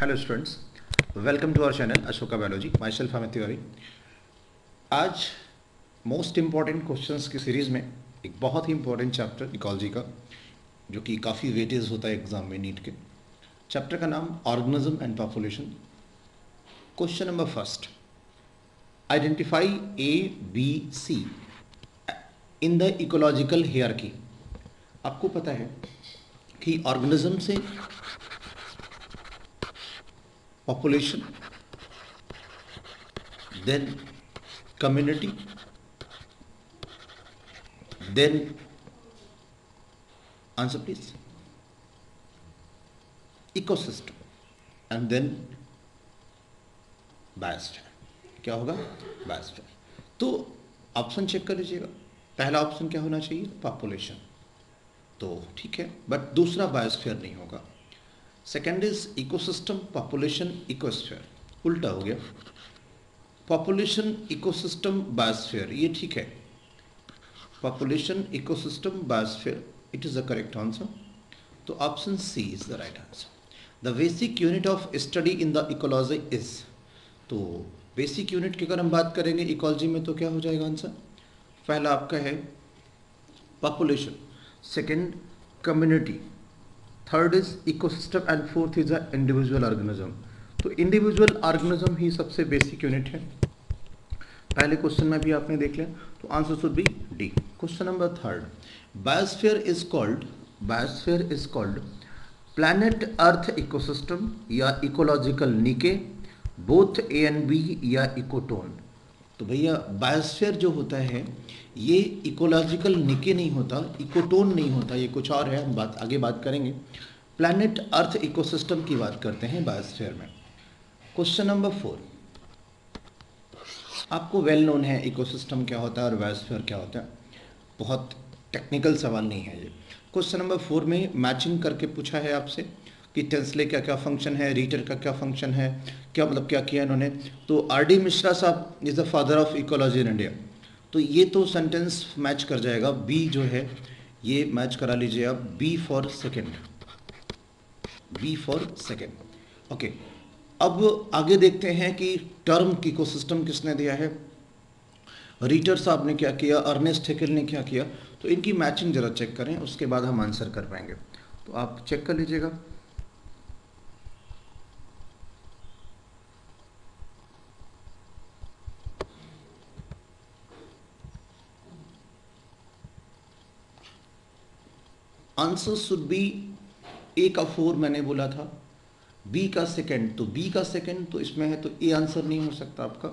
Hello students welcome to our channel Ashoka biology myself Amit Tiwari आज most important questions की series में एक बहुत ही इंपॉर्टेंट चैप्टर इकोलॉजी का, जो कि काफ़ी वेटेज होता है एग्ज़ाम में नीट के। चैप्टर का नाम organism and population question number first identify A B C in the ecological hierarchy आपको पता है कि ऑर्गेनिज्म से population, then community, then answer please. Ecosystem, and then biosphere क्या होगा? बायोस्फीयर तो ऑप्शन चेक कर लीजिएगा। पहला ऑप्शन क्या होना चाहिए? पॉपुलेशन तो ठीक है बट दूसरा बायोस्फीयर नहीं होगा। Second is ecosystem population ecosphere उल्टा हो गया। पॉपुलेशन इकोसिस्टम बायोस्फेयर ये ठीक है। Population ecosystem biosphere it is the correct answer तो option C is the right answer the basic unit of study in the ecology is तो basic unit की अगर हम बात करेंगे इकोलॉजी में तो क्या हो जाएगा आंसर पहला आपका है population second community third is ecosystem and fourth is a individual organism तो इंडिविजुअल ऑर्गेनिज्म ही सबसे बेसिक यूनिट है। पहले क्वेश्चन में भी आपने देख लिया तो answer should be D question number third biosphere is called biosphere is called planet Earth ecosystem या ecological niche both A and B या इकोटोन तो भैया बायोस्फीयर जो होता है ये इकोलॉजिकल निके नहीं होता इकोटोन नहीं होता, ये कुछ और है, हम बात, आगे बात करेंगे। प्लैनेट अर्थ इकोसिस्टम की बात करते हैं बायोस्फीयर में। क्वेश्चन नंबर फोर आपको वेल नोन है इकोसिस्टम क्या होता है और बायोस्फीयर क्या होता है। बहुत टेक्निकल सवाल नहीं है ये। क्वेश्चन नंबर फोर में मैचिंग करके पूछा है आपसे कि टेंसले का क्या फ़ंक्शन है रीटर का क्या फ़ंक्शन है, क्या मतलब क्या किया इन्होंने। तो आर डी मिश्रा साहब is the father of ecology in India तो ये तो सेंटेंस मैच कर जाएगा। बी जो है, ये मैच करा लीजिए आप। B for second B for second okay अब आगे देखते हैं कि टर्म इकोसिस्टम किसने दिया है? रीटर साहब ने क्या किया? अर्नेस्ट हेकल ने क्या किया? तो इनकी मैचिंग ज़रा चेक करें, उसके बाद हम आंसर कर पाएँगे। तो आप चेक कर लीजिएगा। आंसर शुड बी ए का फोर मैंने बोला था। बी का सेकंड तो बी का सेकंड तो इसमें है तो ए आंसर नहीं हो सकता आपका।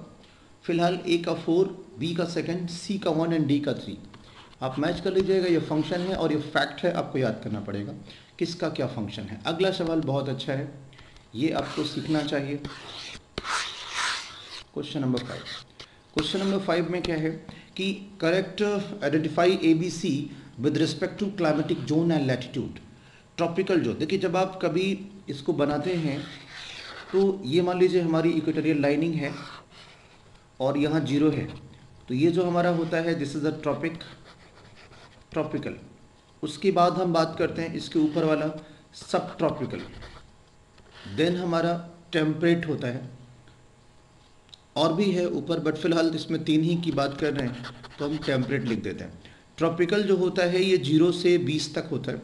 फ़िलहाल ए का फोर बी का सेकंड सी का वन एंड डी का थ्री आप मैच कर लीजिएगा, ये फ़ंक्शन है और ये फैक्ट है, आपको याद करना पड़ेगा। किसका क्या फ़ंक्शन है? अगला सवाल बहुत अच्छा है। ये आपको सीखना चाहिए। Question number five question number five में क्या है कि correct identify A B C with respect to climatic zone and latitude tropical zone देखिए, जब आप कभी इसको बनाते हैं तो ये मान लीजिए हमारी इक्वेटोरियल लाइनिंग है और यहाँ ज़ीरो है। तो ये जो हमारा होता है this is a tropic tropical उसके बाद हम बात करते हैं इसके ऊपर वाला सब ट्रॉपिकल देन हमारा टेम्परेट होता है। और भी है ऊपर बट फ़िलहाल इसमें तीन ही की बात कर रहे हैं तो हम टेम्परेट लिख देते हैं। ट्रॉपिकल जो होता है, ये ज़ीरो से बीस तक होता है।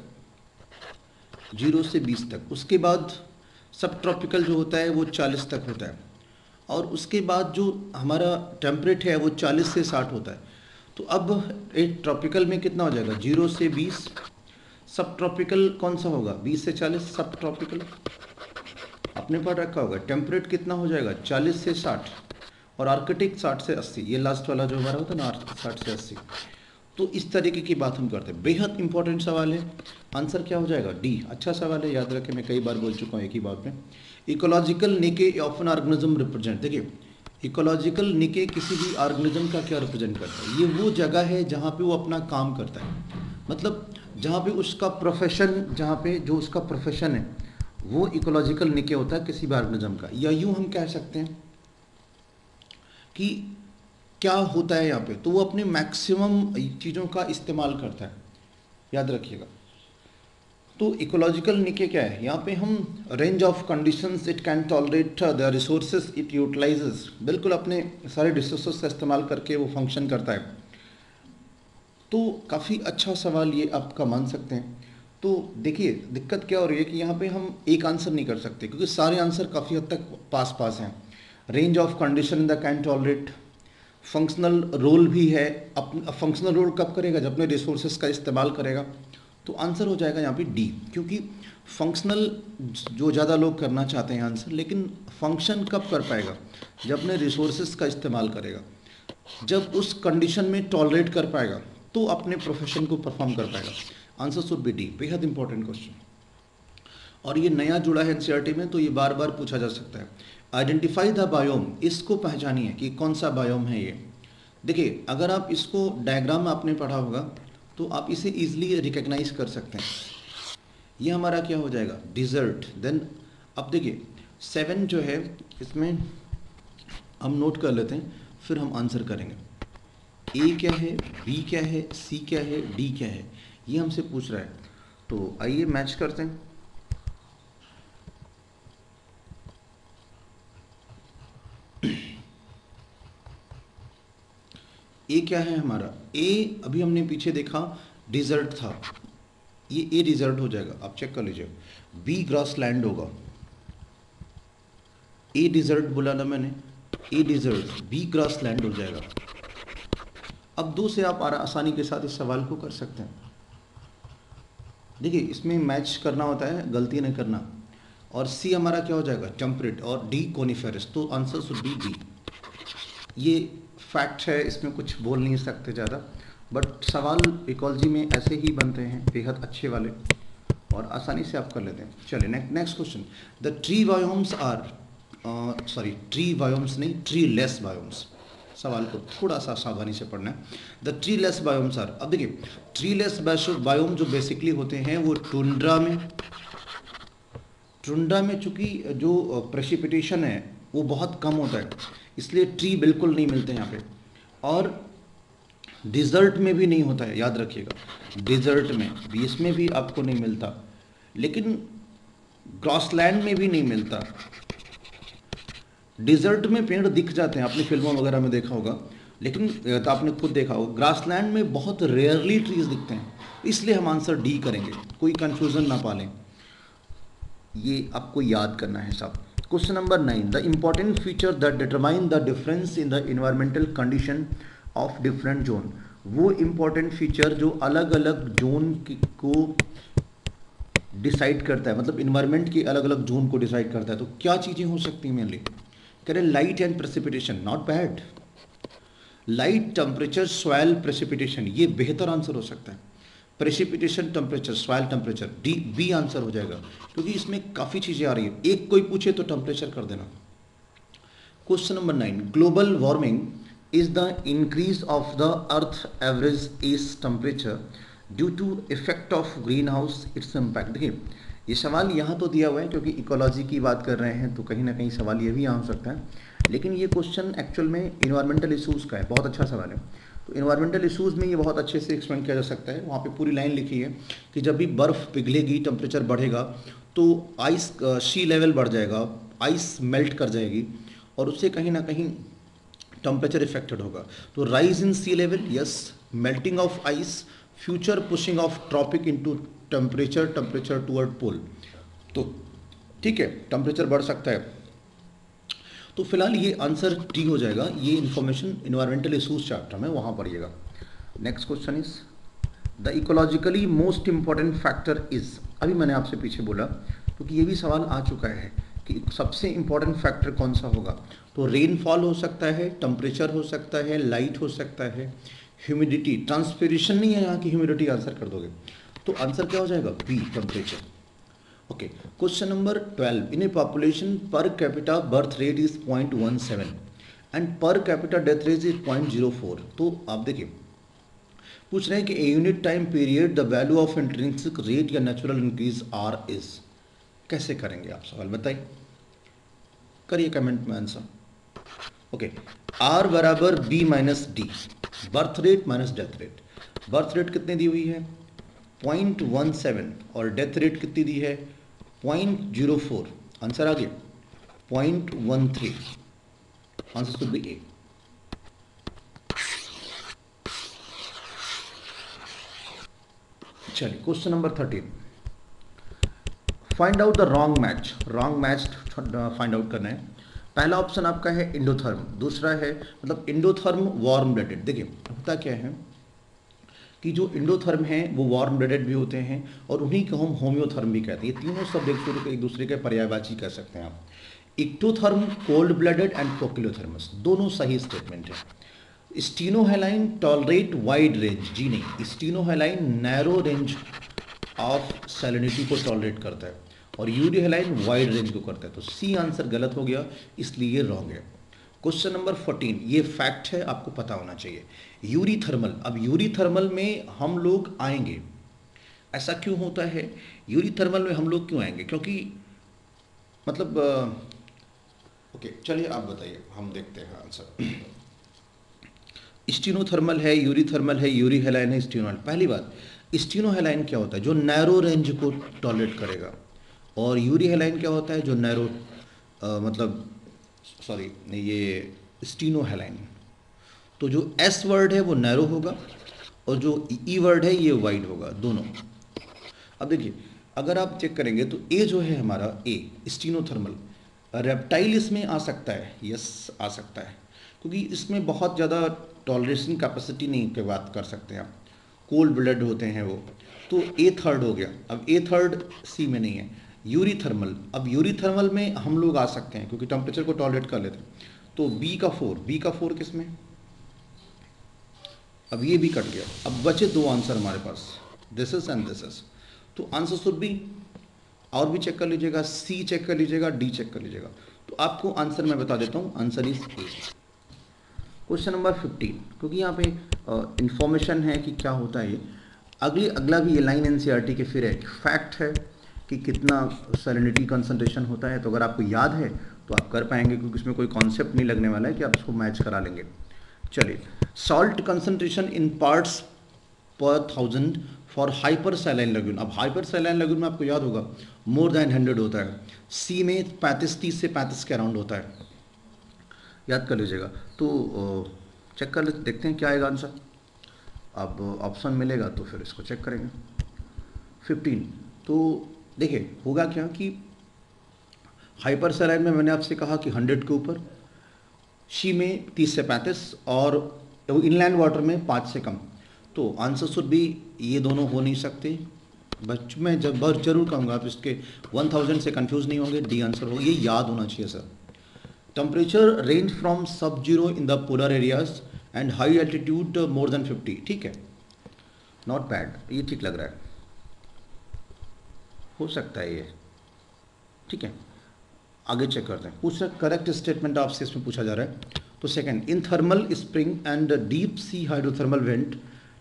ज़ीरो से बीस तक। उसके बाद सब ट्रॉपिकल जो होता है, वो चालीस तक होता है। और उसके बाद जो हमारा टेम्परेट है, वो चालीस से साठ होता है। तो अब एक ट्रॉपिकल में कितना हो जाएगा? ज़ीरो से बीस। सब ट्रॉपिकल कौन सा होगा? बीस से चालीस, सब ट्रॉपिकल अपने पास रखा होगा टेम्परेट कितना हो जाएगा? चालीस से साठ। और आर्कटिक साठ से अस्सी। ये लास्ट वाला जो हमारा होता है ना, साठ से अस्सी। तो इस तरीके की बात हम करते हैं। बेहद इंपॉर्टेंट सवाल है। आंसर क्या हो जाएगा? डी अच्छा सवाल है। याद रखें, मैं कई बार बोल चुका हूँ एक ही बात में ecological niche of an organism represent देखिए इकोलॉजिकल निके किसी भी ऑर्गेनिज्म का क्या रिप्रेजेंट करता है? ये वो जगह है जहाँ पे वो अपना काम करता है। मतलब जहाँ पे उसका प्रोफेशन जहाँ पे जो उसका प्रोफेशन है, वो इकोलॉजिकल निके होता है किसी भी ऑर्गेनिज्म का। या यूँ हम कह सकते हैं कि क्या होता है यहाँ पे? तो वो अपने मैक्सिमम चीज़ों का इस्तेमाल करता है। याद रखिएगा। तो इकोलॉजिकल निके क्या है? यहाँ पे हम range of conditions it can tolerate the resources it utilises बिल्कुल अपने सारे रिसोर्सेज का इस्तेमाल करके वो फ़ंक्शन करता है। तो काफ़ी अच्छा सवाल ये आपका मान सकते हैं। तो देखिए, दिक्कत क्या हो रही है कि यहाँ पे हम एक आंसर नहीं कर सकते, क्योंकि सारे आंसर काफ़ी हद तक पास पास हैं range of condition the can tolerate functional role भी है, अपना फंक्शनल रोल कब करेगा? जब अपने रिसोर्सेज का इस्तेमाल करेगा। तो आंसर हो जाएगा यहाँ पे डी क्योंकि फंक्शनल जो ज़्यादा लोग करना चाहते हैं आंसर लेकिन फ़ंक्शन कब कर पाएगा? जब अपने रिसोर्सेज का इस्तेमाल करेगा। जब उस कंडीशन में टॉलरेट कर पाएगा तो अपने प्रोफेशन को परफॉर्म कर पाएगा। आंसर शुड बी डी बेहद इंपॉर्टेंट क्वेश्चन और ये नया जुड़ा है एनसीईआरटी में तो ये बार बार पूछा जा सकता है। आइडेंटिफाई द बायोम इसको पहचानिए कि कौन सा बायोम है ये। देखिए, अगर आप इसको डायग्राम में आपने पढ़ा होगा तो आप इसे इजीली रिकग्नाइज कर सकते हैं। ये हमारा क्या हो जाएगा? डिज़र्ट देन अब देखिए सेवन जो है, इसमें हम नोट कर लेते हैं, फिर हम आंसर करेंगे। ए क्या है? बी क्या है? सी क्या है? डी क्या है? ये हमसे पूछ रहा है। तो आइए मैच करते हैं। ए क्या है हमारा? ए अभी हमने पीछे देखा डिजर्ट था। ये ए डिजर्ट हो जाएगा। आप चेक कर लीजिए। बी ग्रास लैंड होगा। ए डिजर्ट बोला ना मैंने। A desert B grassland हो जाएगा। अब दो से आप आसानी के साथ इस सवाल को कर सकते हैं। देखिए, इसमें मैच करना होता है, गलती नहीं करना। और सी हमारा क्या हो जाएगा? टेम्परेट और डी कोनिफेरस तो आंसर शुड बी डी ये फैक्ट है, इसमें कुछ बोल नहीं सकते ज़्यादा। बट सवाल इकोलॉजी में ऐसे ही बनते हैं, बेहद अच्छे वाले। और आसानी से आप कर लेते हैं। चलिए next question the tree biomes are sorry tree biomes नहीं ट्री लेस बायोम्स सवाल को थोड़ा सा सावधानी से पढ़ना है। The treeless biomes are अब देखिए ट्री लेस बायोम जो बेसिकली होते हैं, वो टुंड्रा में टुंड्रा में चूँकि जो प्रेसिपिटेशन है, वो बहुत कम होता है। इसलिए ट्री बिल्कुल नहीं मिलते यहाँ पे। और डिज़र्ट में भी नहीं होता है, याद रखिएगा। डिज़र्ट में, भी इसमें भी आपको नहीं मिलता। लेकिन ग्रॉसलैंड में भी नहीं मिलता। डिजर्ट में पेड़ दिख जाते हैं, आपने फ़िल्मों वगैरह में देखा होगा। लेकिन तो आपने खुद देखा होगा। ग्रासलैंड में बहुत रेयरली ट्रीज दिखते हैं। इसलिए हम आंसर डी करेंगे। कोई कंफ्यूजन ना पालें। ये आपको याद करना है सब। Question number nine the important feature that determine the difference in the environmental condition of different zone वो इंपॉर्टेंट फीचर जो अलग अलग जोन को डिसाइड करता है। मतलब इन्वायरमेंट के अलग अलग जोन को डिसाइड करता है। तो क्या चीज़ें हो सकती हैं मेनली कह रहे light and precipitation not bad light temperature soil precipitation ये बेहतर आंसर हो सकता है। Precipitation temperature soil temperature D B answer हो जाएगा। क्योंकि इसमें काफ़ी चीज़ें आ रही है। एक कोई पूछे तो टेम्परेचर कर देना। Question number nine global warming is the increase of the earth average age temperature due to effect of greenhouse its impact देखिए, ये सवाल यहाँ तो दिया हुआ है, क्योंकि इकोलॉजी की बात कर रहे हैं तो कहीं ना कहीं सवाल ये भी आ सकता है। लेकिन ये क्वेश्चन एक्चुअल में इन्वायरमेंटल इशूज़ का है। बहुत अच्छा सवाल है। तो इन्वायरमेंटल इशूज़ में ये बहुत अच्छे से एक्सप्लेन किया जा सकता है। वहाँ पे पूरी लाइन लिखी है कि जब भी बर्फ़ पिघलेगी टेम्परेचर बढ़ेगा तो आइस सी लेवल बढ़ जाएगा आइस मेल्ट कर जाएगी और उससे कहीं ना कहीं टेम्परेचर इफेक्टेड होगा। तो rise in sea level yes melting of ice future pushing of tropic into temperature temperature toward pole तो ठीक है टेम्परेचर बढ़ सकता है। तो फ़िलहाल ये आंसर टी हो जाएगा। ये इन्फॉर्मेशन इन्वायरमेंटल इशूज चैप्टर में वहाँ पढ़िएगा। Next question is the ecologically most important factor is अभी मैंने आपसे पीछे बोला, क्योंकि तो ये भी सवाल आ चुका है कि सबसे इंपॉर्टेंट फैक्टर कौन सा होगा? तो रेनफॉल हो सकता है टेम्परेचर हो सकता है लाइट हो सकता है ह्यूमिडिटी ट्रांसपेरेशन नहीं है यहाँ की ह्यूमिडिटी आंसर कर दोगे। तो आंसर क्या हो जाएगा? B temperature okay question number twelve in a population per capita birth rate is point one seven and per capita death rate is point zero four तो आप देखिए, पूछ रहे हैं कि a unit time period the value of intrinsic rate या natural increase R is कैसे करेंगे आप? सवाल बताइए। करिए कमेंट में आंसर ओके आर बराबर B minus D birth rate minus death rate birth rate कितनी दी हुई है? पॉइंट वन सेवन और डेथ रेट कितनी दी है? पॉइंट ज़ीरो फोर आंसर आ गया point one three answer should be A चलिए question number thirteen find out the wrong match wrong match find out करना है। पहला ऑप्शन आपका है इंडोथर्म दूसरा है मतलब इंडोथर्म वार्म ब्लडेड देखिए, होता क्या है? कि जो इंडोथर्म हैं, वो वार्म ब्लडेड भी होते हैं और उन्हीं को हम होम्योथर्म भी कहते हैं। तीनों शब्द एक एक दूसरे के पर्यायवाची कर सकते हैं आप। Ectotherm cold blooded and poikilotherms दोनों सही स्टेटमेंट है। स्टीनोहेलाइन टॉलरेट वाइड रेंज जी नहीं, stenohaline narrow range of salinity को टॉलरेट करता है और यूरिहेलाइन वाइड रेंज को करता है। तो सी आंसर गलत हो गया, इसलिए रॉन्ग है। क्वेश्चन नंबर फोर्टीन ये फैक्ट है, आपको पता होना चाहिए। यूरी थर्मल अब यूरी थर्मल में हम लोग आएँगे। ऐसा क्यों होता है? यूरी थर्मल में हम लोग क्यों आएँगे? क्योंकि मतलब ओके, चलिए आप बताइए, हम देखते हैं आंसर। स्टीनोथर्मल है यूरी थर्मल है यूरी हेलाइन है स्टीनोल पहली बात स्टीनो हेलाइन क्या होता है? जो नैरो रेंज को टॉलरेट करेगा। और यूरी हेलाइन क्या होता है? जो नैरो मतलब सॉरी ये स्टीनो हेलाइन तो जो एस वर्ड है वो नैरो होगा और जो ई e वर्ड है ये वाइड होगा, दोनों। अब देखिए, अगर आप चेक करेंगे तो ए जो है हमारा ए स्टीनोथर्मल रेप्टाइल इसमें आ सकता है यस आ सकता है। क्योंकि इसमें बहुत ज़्यादा टॉलरेशन कैपेसिटी नहीं की बात कर सकते आप। कोल्ड ब्लड होते हैं वो। तो ए थर्ड हो गया। अब ए थर्ड सी में नहीं है। यूरी थर्मल अब यूरी थर्मल में हम लोग आ सकते हैं, क्योंकि टेम्परेचर को टॉलरेट कर लेते हैं। तो बी का फोर बी का फोर किसमें अब ये भी कट गया। अब बचे दो आंसर हमारे पास। This is and this is तो आंसर शुड बी, और भी चेक कर लीजिएगा सी चेक कर लीजिएगा डी चेक कर लीजिएगा। तो आपको आंसर मैं बता देता हूँ। Answer is A question number fifteen क्योंकि यहाँ पे इंफॉर्मेशन है कि क्या होता है अगली, अगला भी ये लाइन एनसीईआरटी के फिर एक फैक्ट है कि कितना सैलिनिटी कंसनट्रेशन होता है। तो अगर आपको याद है तो आप कर पाएँगे, क्योंकि इसमें कोई कॉन्सेप्ट नहीं लगने वाला है कि आप इसको मैच करा लेंगे। चलिए। Salt concentration in parts per thousand for hypersaline lagoon अब हाइपर सैलाइन लगून में आपको याद होगा मोर देन हंड्रेड होता है। सी में पैंतीस, तीस से पैंतीस के अराउंड होता है। याद कर लीजिएगा। तो चेक कर देखते हैं क्या आएगा आंसर अब ऑप्शन मिलेगा तो फिर इसको चेक करेंगे। फिफ्टीन तो देखिए, होगा क्या कि हाइपर सलाइन में मैंने आपसे कहा कि 100 के ऊपर शी में 30 से 35 और इनलैंड वाटर में पाँच से कम। तो आंसर शुड भी ये दोनों हो नहीं सकते। बच, मैं जब बहुत ज़रूर कहूँगा, आप इसके 1000 से कंफ्यूज नहीं होंगे डी आंसर हो ये याद होना चाहिए sir temperature range from sub zero in the polar areas and high altitude more than 50 ठीक है? नॉट बैड ये ठीक लग रहा है। हो सकता है ये, ठीक है? आगे चेक करते हैं। पूछ करेक्ट स्टेटमेंट आपसे इसमें पूछा जा रहा है। तो second in thermal spring and deep sea hydrothermal vent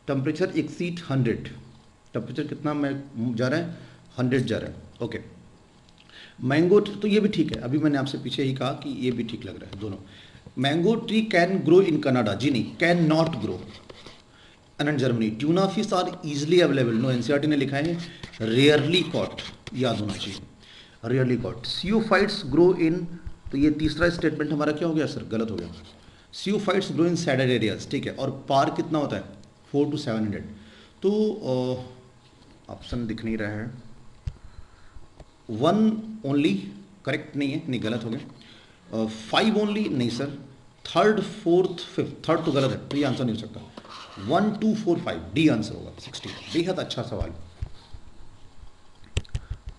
temperature exceed hundred temperature कितना मैं जा रहा है? हंड्रेड जा रहा है. ओके मैंगो तो ये भी ठीक है. अभी मैंने आपसे पीछे ही कहा कि ये भी ठीक लग रहा है दोनों. Mango tree can grow in Canada जी नहीं can not grow and Germany tuna fish are easily available no NCERT ने लिखा है रेयरली कॉट याद होना चाहिए. Rarely caught fights grow in तो ये तीसरा स्टेटमेंट हमारा क्या हो गया सर गलत हो गया। Fights grow in cedar areas ठीक है? और पार कितना होता है? फोर टू सेवन हंड्रेड तो ऑप्शन दिख नहीं रहा है। वन ओनली करेक्ट नहीं है, नहीं, गलत हो गया। फाइव ओनली नहीं sir third fourth fifth third तो गलत है तो ये आंसर नहीं हो सकता। One two four five D answer होगा सिक्सटी बेहद अच्छा सवाल।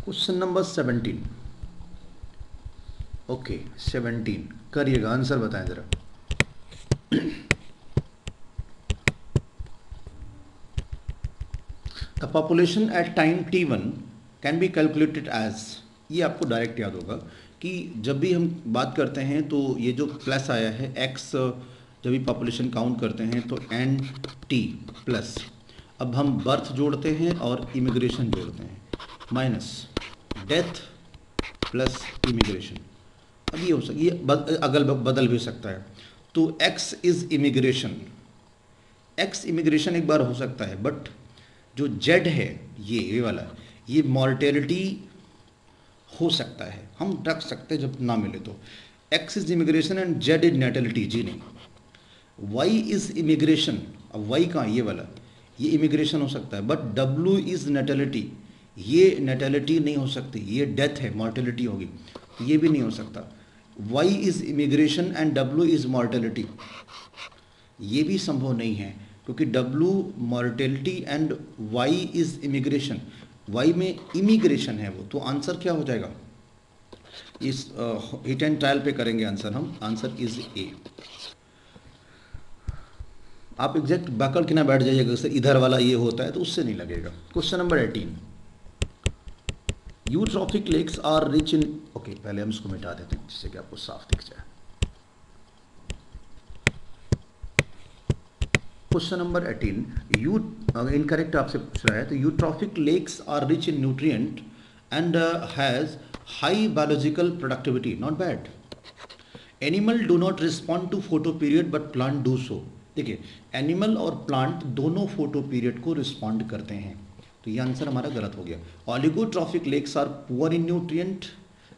Question number seventeen okay seventeen करिएगा आंसर बताएँ जरा। The population at time T one can be calculated as ये आपको डायरेक्ट याद होगा कि जब भी हम बात करते हैं तो ये जो प्लस आया है एक्स जब भी पॉपुलेशन काउंट करते हैं तो एन टी प्लस अब हम बर्थ जोड़ते हैं और इमिग्रेशन जोड़ते हैं। माइनस डेथ प्लस इमिग्रेशन अब ये हो सकता ये अगल बदल भी सकता है। तो X is immigration X immigration एक बार हो सकता है बट जो जेड है, ये ये वाला, ये मॉर्टेलिटी हो सकता है। हम रख सकते हैं जब ना मिले तो। X is immigration and Z is natality जी नहीं। वाई इज़ इमिग्रेशन अब वाई कहाँ, ये वाला, ये इमिग्रेशन हो सकता है बट डब्ल्यू इज़ नेटेलिटी ये नेटेलिटी नहीं हो सकती, ये डेथ है मॉर्टेलिटी होगी। ये भी नहीं हो सकता। Y is immigration and W is mortality ये भी संभव नहीं है, क्योंकि W mortality and Y is immigration Y में इमिग्रेशन है वो तो आंसर क्या हो जाएगा? इस हिट एंड ट्रायल पे करेंगे आंसर हम आंसर इज़ ए आप एग्जैक्ट बकड़ के ना बैठ जाइएगा इधर वाला ये होता है तो उससे नहीं लगेगा। Question number eighteen eutrophic lakes are rich in okay पहले हम इसको मिटा देते हैं, जिससे कि आपको साफ़ दिख जाए। क्वेश्चन नंबर 18 यू इनकरेक्ट आपसे पूछ रहा है तो eutrophic lakes are rich in nutrient and has high biological productivity not bad animal do not respond to photoperiod but plant do so देखिए एनिमल और प्लांट दोनों फ़ोटो पीरियड को respond करते हैं। तो ये आंसर हमारा गलत हो गया। Oligotrophic lakes are poor in nutrient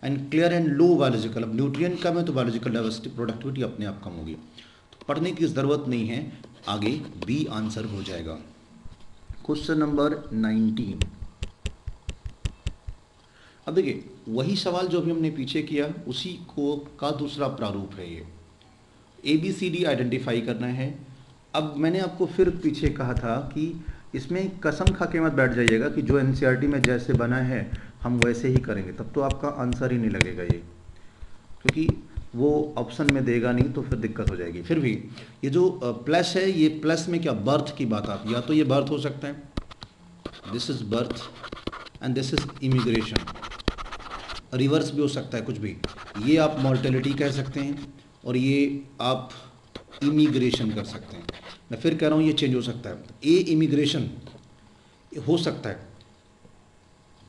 and clear and low biological अब न्यूट्रिएंट कम है तो बायोलॉजिकल डाइवर्सिटी प्रोडक्टिविटी अपने आप कम होगी तो पढ़ने की ज़रूरत नहीं है, आगे बी आंसर हो जाएगा। क्वेश्चन नंबर 19 अब देखिए, वही सवाल जो अभी हमने पीछे किया, उसी को का दूसरा प्रारूप है ये। A B C D identify करना है। अब मैंने आपको फिर पीछे कहा था कि इसमें कसम खा के मत बैठ जाइएगा कि जो एन e में जैसे बना है, हम वैसे ही करेंगे। तब तो आपका आंसर ही नहीं लगेगा ये। क्योंकि वो ऑप्शन में देगा नहीं तो फिर दिक्कत हो जाएगी। फिर भी ये जो प्लस है, ये प्लस में क्या बर्थ की बात आप, या तो ये बर्थ हो सकता है। This is birth and this is immigration reverse भी हो सकता है कुछ भी। ये आप मॉर्टेलिटी कह सकते हैं और ये आप इमिग्रेशन कर सकते हैं। मैं फिर कह रहा हूँ, ये चेंज हो सकता है। ए इमिग्रेशन हो सकता है।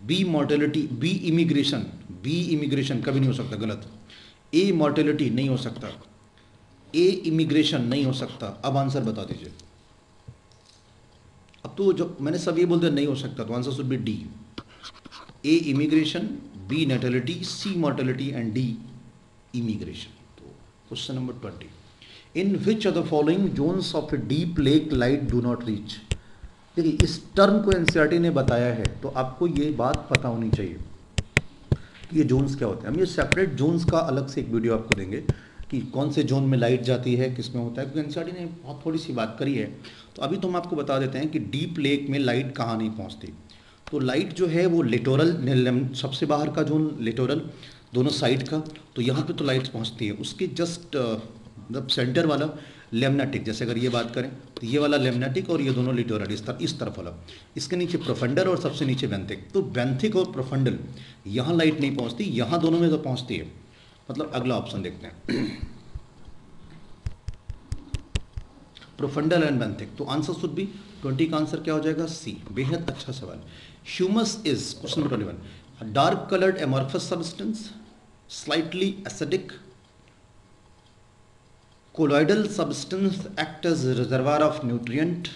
B mortality B immigration B immigration कभी नहीं हो सकता, गलत। ए मॉर्टेलिटी नहीं हो सकता। ए इमिग्रेशन नहीं हो सकता। अब आंसर बता दीजिए। अब तो जो मैंने सब ये बोल दिया नहीं हो सकता तो answer should be D A immigration B natality C mortality and D immigration तो question number twenty in which are the following zones of a deep lake light do not reach देखिए, इस टर्म को NCERT ने बताया है तो आपको ये बात पता होनी चाहिए कि ये जोन्स क्या होते हैं। हम ये सेपरेट जोन्स का अलग से एक वीडियो आपको देंगे कि कौन से जोन में लाइट जाती है किसमें होता है। क्योंकि एन ने बहुत थोड़ी सी बात करी है तो अभी तो हम आपको बता देते हैं कि डीप लेक में लाइट कहाँ नहीं पहुँचती। तो लाइट जो है, वो लिटोरल सबसे बाहर का जोन लिटोरल दोनों साइड का तो यहाँ पे तो लाइट पहुँचती है। उसके जस्ट मतलब सेंटर वाला लेमनाटिक जैसे अगर ये बात करें तो ये वाला लेमनाटिक और ये दोनों लिटोरल इस तरफ़ इस तरफ़ वाला। इसके नीचे प्रोफंडल और सबसे नीचे बेंथिक तो बेंथिक और प्रोफंडल यहाँ लाइट नहीं पहुँचती, यहाँ दोनों में तो पहुँचती है। मतलब अगला ऑप्शन देखते हैं। प्रोफंडल एंड बेंथिक तो आंसर शुड भी ट्वेंटी का आंसर क्या हो जाएगा? सी बेहद अच्छा सवाल। Humus is question number twenty dark coloured amorphous substance slightly acidic colloidal substance act as reservoir of nutrient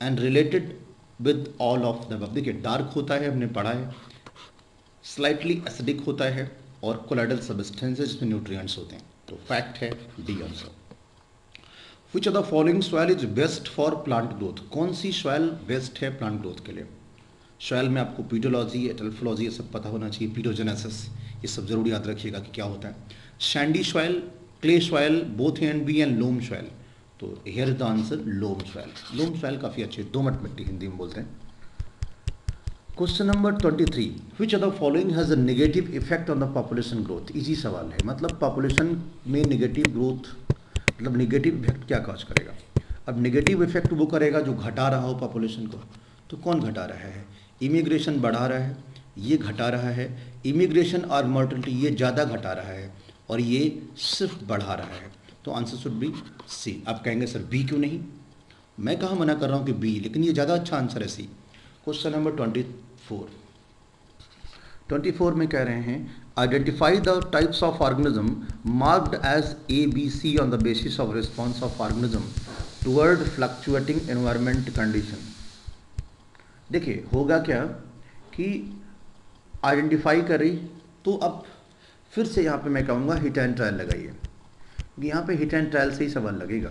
and related with all of the above देखिए dark होता है, हमने पढ़ा है। स्लाइटली एसिडिक होता है और कोलाइडल सब्सटेंसेज जिसमें न्यूट्रिएंट्स होते हैं। तो फैक्ट है D answer which are the following soil is best for plant growth कौन सी सॉइल बेस्ट है प्लांट ग्रोथ के लिए? सॉइल में आपको पीडोलॉजी एटल्फोलॉजी ये सब पता होना चाहिए पीडोजेनेसिस ये सब ज़रूर याद रखिएगा कि क्या होता है। Sandy soil clay soil both and B and loam soil तो here is the answer loam soil loam soil काफ़ी अच्छी दोमट मिट्टी, हिंदी में बोलते हैं। Question number twenty three which are the following has negative effect on the population growth easy सवाल है। मतलब पॉपुलेशन में नेगेटिव ग्रोथ मतलब नेगेटिव इफ़ेक्ट क्या काज करेगा? अब नेगेटिव इफ़ेक्ट वो करेगा जो घटा रहा हो पॉपुलेशन को। तो कौन घटा रहा है? इमिग्रेशन बढ़ा रहा है, ये घटा रहा है। इमिग्रेशन और मॉर्टलिटी ये ज़्यादा घटा रहा है। और ये सिर्फ़ बढ़ा रहा है। तो आंसर शुड बी सी आप कहेंगे, सर बी क्यों नहीं? मैं कहाँ, मना कर रहा हूँ कि बी लेकिन ये ज़्यादा अच्छा आंसर है C question number twenty four twenty four में कह रहे हैं identify the types of organism marked as A B C on the basis of response of organism toward fluctuating environment condition देखिए, होगा क्या कि आइडेंटिफाई करी तो अब फिर से यहाँ पे मैं कहूँगा हिट एंड ट्रायल लगाइए। यहाँ पे हिट एंड ट्रायल से ही सवाल लगेगा।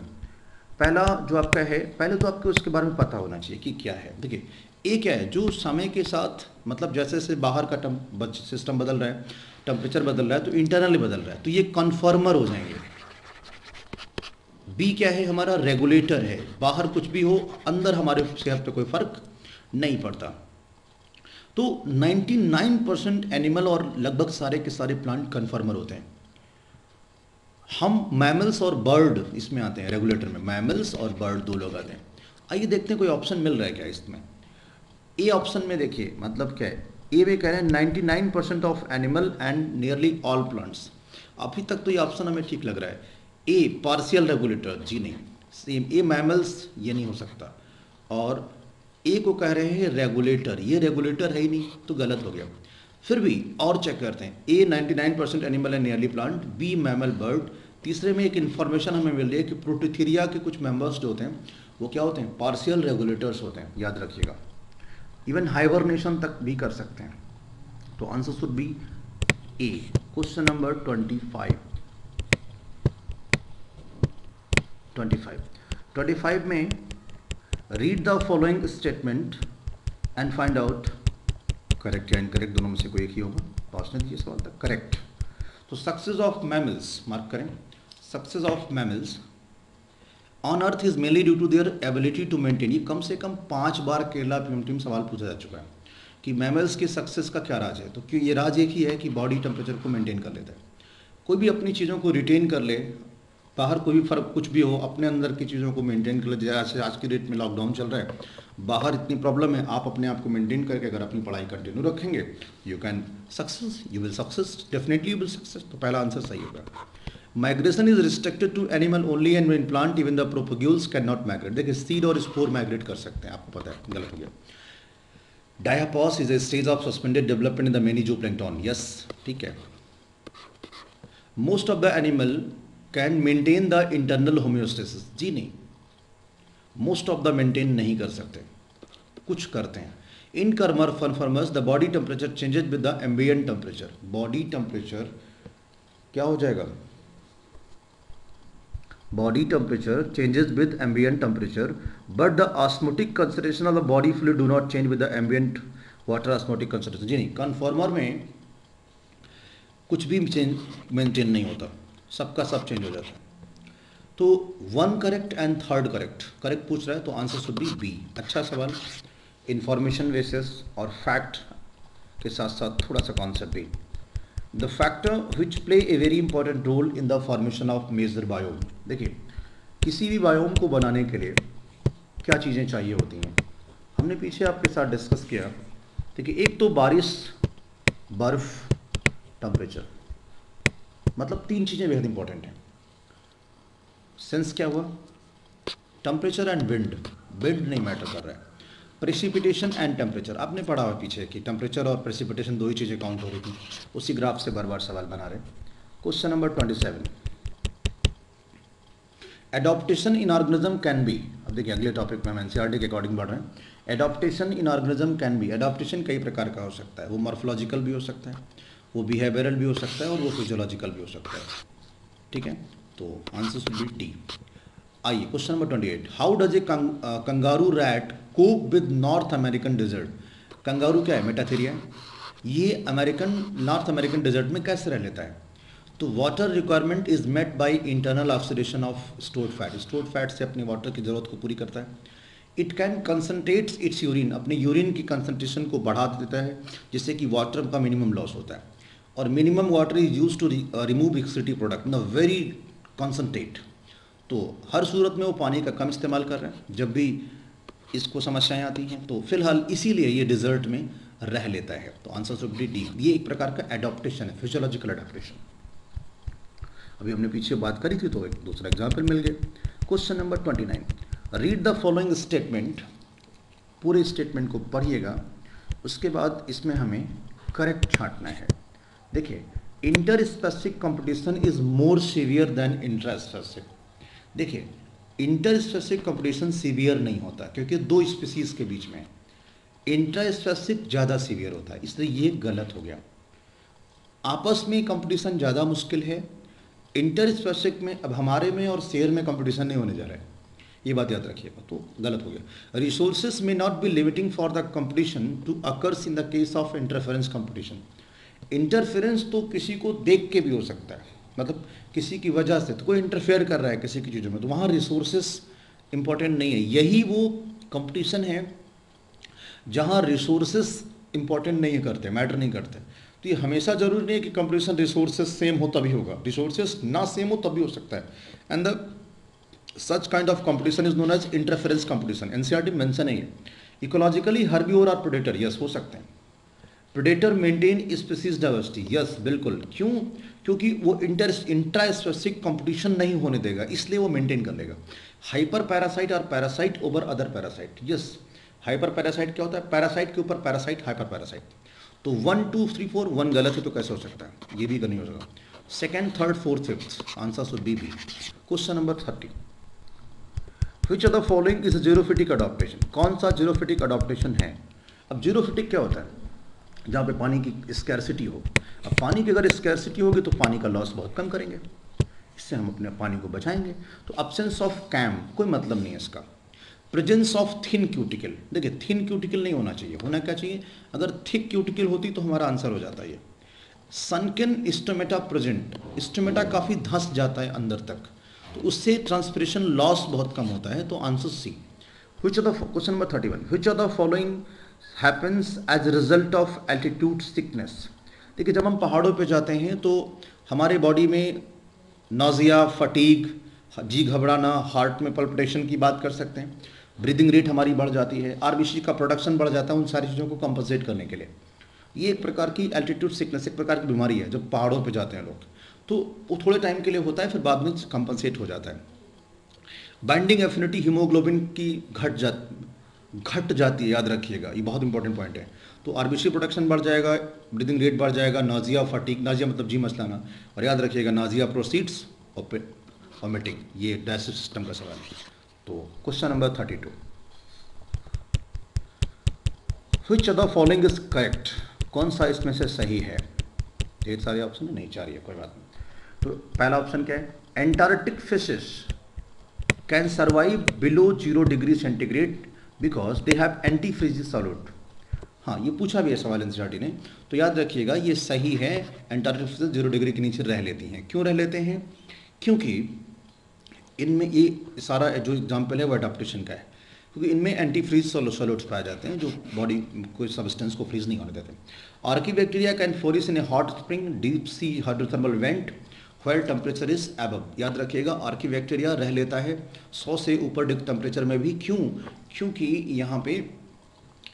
पहला जो आपका है, पहले तो आपको उसके बारे में पता होना चाहिए कि क्या है। देखिए ए क्या है? जो समय के साथ मतलब जैसे जैसे बाहर का टम सिस्टम बदल रहा है टेम्परेचर बदल रहा है तो इंटरनली बदल रहा है। तो ये कन्फर्मर हो जाएँगे। बी क्या है? हमारा रेगुलेटर है। बाहर कुछ भी हो, अंदर हमारे सेहत पे कोई फ़र्क नहीं पड़ता। तो 99 परसेंट एनिमल और लगभग सारे के सारे प्लांट कन्फर्मर होते हैं। हम मैमल्स और बर्ड इसमें आते हैं, रेगुलेटर में। मैमल्स और बर्ड दो लोग आते हैं। आइए देखते हैं कोई ऑप्शन मिल रहा है क्या इसमें। ए ऑप्शन में देखिए मतलब क्या है? ए में कह रहे हैं 99 percent of animal and nearly all plants अभी तक तो ये ऑप्शन हमें ठीक लग रहा है। ए पार्शियल रेगुलेटर जी नहीं। सेम ए मैमल्स ये नहीं हो सकता। और ए को कह रहे हैं रेगुलेटर ये रेगुलेटर है ही नहीं तो गलत हो गया। फिर भी और चेक करते हैं। A 99 percent animal and nearly plant B mammal bird तीसरे में एक इन्फॉर्मेशन हमें मिल रही है कि प्रोटीथीरिया के कुछ मेंबर्स जो होते हैं, वो क्या होते हैं? पार्शियल रेगुलेटर्स होते हैं, याद रखिएगा। इवन हाइबरनेशन तक भी कर सकते हैं। तो answer should be A question number twenty five twenty five twenty five में read the following statement and find out correct या इनकरेक्ट दोनों में से कोई एक ही होगा। पास ने दिए सवाल तक। करेक्ट तो सक्सेस ऑफ़ मैमल्स मार्क करें। Success of mammals on earth is mainly due to their ability to maintain ये कम से कम पाँच बार केरला पीएम में सवाल पूछा जा चुका है कि मैमल्स के सक्सेस का क्या राज है? तो क्यों ये राज एक ही है कि बॉडी टेम्परेचर को मेंटेन कर लेता है? कोई भी अपनी चीज़ों को रिटेन कर ले बाहर कोई भी फ़र्क कुछ भी हो, अपने अंदर की चीज़ों को मेंटेन कर ले। जैसे आज की डेट में लॉकडाउन चल रहा है, बाहर इतनी प्रॉब्लम है, आप अपने आप को मेंटेन करके अगर अपनी पढ़ाई कंटिन्यू रखेंगे you can success you will success definitely you will success तो पहला आंसर सही होगा। Migration is restricted to animal only and in plant even the propagules can not migrate देखिए सीड और स्पोर माइग्रेट कर सकते हैं, आपको पता है, गलत हो गया। Diapause is a stage of suspended development in the many जो प्लैंक्टन यस ठीक है। Most of the animal can maintain the internal homeostasis जी नहीं. मोस्ट ऑफ़ द मेंटेन नहीं कर सकते. कुछ करते हैं. In कर्मर conformers the body temperature changes with the ambient temperature body temperature क्या हो जाएगा? Body temperature changes with ambient temperature but the osmotic concentration of the body fluid do not change with the ambient water osmotic concentration जी नहीं. Conformer में कुछ भी change maintain नहीं होता. सबका सब चेंज हो जाता है। तो one correct and third correct correct पूछ रहा है तो आंसर शुड बी बी अच्छा सवाल। इंफॉर्मेशन बेसिस और फैक्ट के साथ साथ थोड़ा सा कॉन्सेप्ट भी the factor which play a very important role in the formation of major biome देखिए, किसी भी बायोम को बनाने के लिए क्या चीज़ें चाहिए होती हैं? हमने पीछे आपके साथ डिस्कस किया देखिए एक तो बारिश, बर्फ़ टेम्परेचर मतलब तीन चीज़ें बेहद इंपॉर्टेंट हैं। सेंस क्या हुआ? टेम्परेचर एंड विंड विंड नहीं मैटर कर रहा है। प्रेसिपिटेशन एंड टेम्परेचर आपने पढ़ा हुआ पीछे कि टेम्परेचर और प्रेसिपिटेशन दो ही चीज़ें काउंट हो रही थी। उसी ग्राफ से बार बार सवाल बना रहे question number twenty seven adaptation in organism can be अब देखिए अगले टॉपिक में हम एनसीआरटी के अकॉर्डिंग बढ़ रहे हैं। Adaptation in organism can be adaptation कई प्रकार का हो सकता है। वो मॉर्फोलॉजिकल भी हो सकता है। वो बिहेवियरल भी हो सकता है और वो फिजियोलॉजिकल भी हो सकता है। ठीक है? तो आंसर शुड बी टी आइए question number twenty eight how does a kangaroo rat cope with North American desert kangaroo क्या है? मेटाथेरिया ये अमेरिकन नॉर्थ अमेरिकन डिजर्ट में कैसे रह लेता है? तो water requirement is met by internal oxidation of stored fat stored fat से अपनी वाटर की ज़रूरत को पूरी करता है। It can concentrates its urine अपने यूरिन की कंसनट्रेशन को बढ़ा देता है, जिससे कि वाटर का मिनिमम लॉस होता है। और minimum water is use to remove excretory product in very concentrate तो हर सूरत में वो पानी का कम इस्तेमाल कर रहे हैं। जब भी इसको समस्याएँ आती हैं तो फ़िलहाल इसीलिए ये डिजर्ट में रह लेता है। तो आंसर डी ये एक प्रकार का एडोप्टेशन है फिजियोलॉजिकल एडोप्टेशन अभी हमने पीछे बात करी थी तो एक दूसरा एग्ज़ाम्पल मिल गया। Question number twenty nine read the following statement पूरे स्टेटमेंट को पढ़िएगा। उसके बाद इसमें हमें करेक्ट छांटना है। देखिए inter specific competition is more severe than inter specific देखिए इंटर स्पेसिफिक कंपटीशन सीवियर नहीं होता, क्योंकि दो स्पीसीज के बीच में इंट्रास्पेसिक ज़्यादा सीवियर होता है, इसलिए ये गलत हो गया। आपस में कंपटीशन ज़्यादा मुश्किल है। इंटरस्पेसिक में, अब हमारे में और शेयर में कंपटीशन नहीं होने जा रहा है। ये बात याद रखिएगा तो गलत हो गया। Resources may not be limiting for the competition to occurs in the case of interference competition interference तो किसी को देख के भी हो सकता है। मतलब किसी की वजह से तो कोई इंटरफेयर कर रहा है किसी की चीज़ों में तो वहाँ रिसोर्सेस इंपॉर्टेंट नहीं है। यही वो कंपटीशन है जहाँ रिसोर्सेस इंपॉर्टेंट नहीं करते मैटर नहीं करते। तो ये हमेशा ज़रूरी नहीं है कि कंपटीशन रिसोर्सेज सेम हो तभी होगा। रिसोर्सेज ना सेम हो तभी हो सकता है। And the such kind of competition is known as interference competition NCERT mention है ecologically herbivore are predator yes हो सकते हैं। Predator maintain species diversity yes बिल्कुल। क्यों? क्योंकि वो इंटर इंट्रा स्पेसिफिक कंपटीशन नहीं होने देगा, इसलिए वो मेंटेन कर लेगा। हाइपर पैरासाइट और parasite over other parasite yes hyper parasite क्या होता है? पैरासाइट के ऊपर पैरासाइट हाइपर पैरासाइट तो one two three four one गलत है तो कैसे हो सकता है? ये भी नहीं हो सकता। Second third fourth fifth answer so B B question number thirty which of the following is xerophytic adaptation कौन सा जीरोफिटिक अडोप्टेशन है? अब जीरोफिटिक क्या होता है? जहाँ पे पानी की स्कैरसिटी हो। अब पानी की अगर स्कैरसिटी होगी तो पानी का लॉस बहुत कम करेंगे। इससे हम अपने पानी को बचाएँगे। तो अब्सेंस ऑफ़ कैम कोई मतलब नहीं है इसका। प्रेजेंस ऑफ़ थिन क्यूटिकल देखिए थिन क्यूटिकल नहीं होना चाहिए। होना क्या चाहिए? अगर थिक क्यूटिकल होती तो हमारा आंसर हो जाता है सनकिन स्टोमेटा प्रेजेंट स्टोमेटा काफ़ी धंस जाता है अंदर तक। तो उससे ट्रांसपरेशन लॉस बहुत कम होता है। तो answer C which of the question number thirty one which of the following happens as result of altitude sickness देखिए, जब हम पहाड़ों पे जाते हैं तो हमारे बॉडी में नाजिया फटीग जी घबराना हार्ट में पल्पटेशन की बात कर सकते हैं। ब्रीदिंग रेट हमारी बढ़ जाती है आरबीसी का प्रोडक्शन बढ़ जाता है उन सारी चीज़ों को कंपनसेट करने के लिए। ये एक प्रकार की एल्टीट्यूड सिकनेस एक प्रकार की बीमारी है, जब पहाड़ों पे जाते हैं लोग। तो वो थोड़े टाइम के लिए होता है, फिर बाद में कंपनसेट हो जाता है। बाइंडिंग एफिनिटी हीमोग्लोबिन की घट जा घट जाती है, याद रखिएगा, ये बहुत इंपॉर्टेंट पॉइंट है। तो आरबीसी प्रोडक्शन बढ़ जाएगा ब्रीदिंग रेट बढ़ जाएगा नाजिया फटीक नाजिया मतलब जी मसलाना और याद रखिएगा नाजिया प्रोसीड्स और वॉमिटिंग ये डाइजेस्टिव सिस्टम का सवाल है। तो question number thirty two which the following is correct कौन सा इसमें से सही है? ढेर सारे ऑप्शन नहीं चाह रही है, कोई बात नहीं। तो पहला ऑप्शन क्या है? Antarctic fishes can survive below zero degree centigrade because they have anti freeze solute हाँ ये पूछा भी है सवाल एन ने। तो याद रखिएगा, ये सही है एंटार्टिक फिशेस ज़ीरो डिग्री के नीचे रह लेती हैं। क्यों रह लेते हैं? क्योंकि इनमें ये सारा जो एग्ज़ाम्पल है, वो अडाप्टेशन का है। क्योंकि इनमें एंटी फ्रीज सोलोट्स पाए जाते हैं, जो बॉडी कोई सब्सटेंस को फ्रीज नहीं होने देते। Archaebacteria can flourish in a hot spring deep sea hydrothermal vent well temperature is above याद रखिएगा आर्की बैक्टीरिया रह लेता है 100 से ऊपर टेम्परेचर में भी। क्यों? क्योंकि यहाँ पे